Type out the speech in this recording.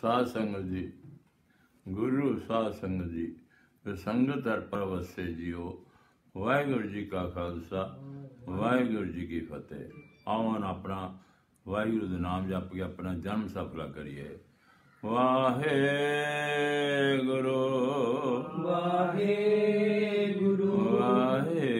ਸਾਧ ਸੰਗਤ ਜੀ ਗੁਰੂ ਸਾਧ ਸੰਗਤ ਜੀ ਸੰਗਤ ਹਰ ਪਰਵਸੇ ਜੀਓ ਵਾਹਿਗੁਰੂ ਜੀ ਕਾ ਖਾਲਸਾ ਵਾਹਿਗੁਰੂ ਜੀ ਕੀ ਫਤਿਹ। ਆਵਨ ਆਪਣਾ ਵਾਹਿਗੁਰੂ ਦਾ ਨਾਮ ਜਪ ਕੇ ਆਪਣਾ ਜਨਮ ਸਫਲਾ ਕਰੀਏ। ਵਾਹਿਗੁਰੂ। ਵਾਹਿਗੁਰੂ। ਵਾਹਿਗੁਰੂ